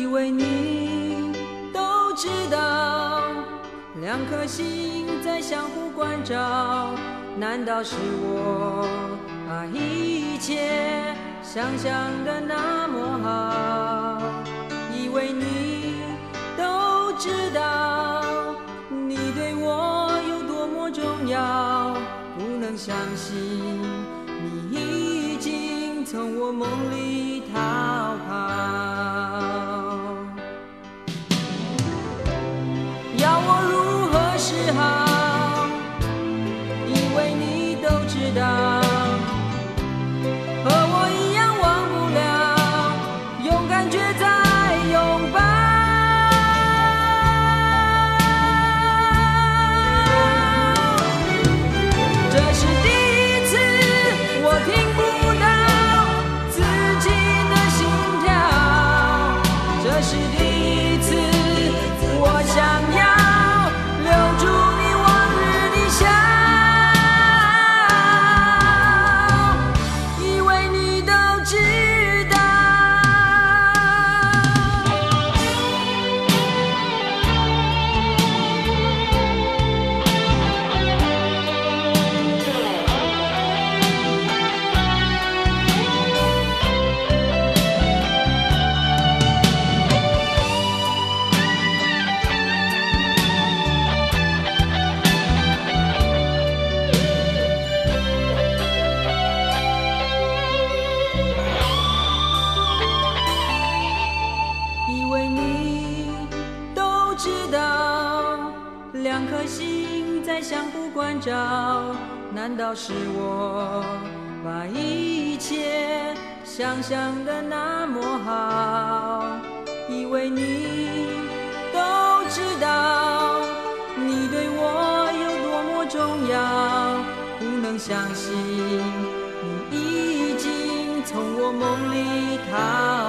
以为你都知道两颗心在相互关照难道是我把一切想象的那么好以为你都知道你对我有多么重要不能相信你已经从我梦里逃跑。两颗心在相互关照，难道是我把一切想象的那么好？以为你都知道，你对我有多么重要，不能相信你已经从我梦里逃。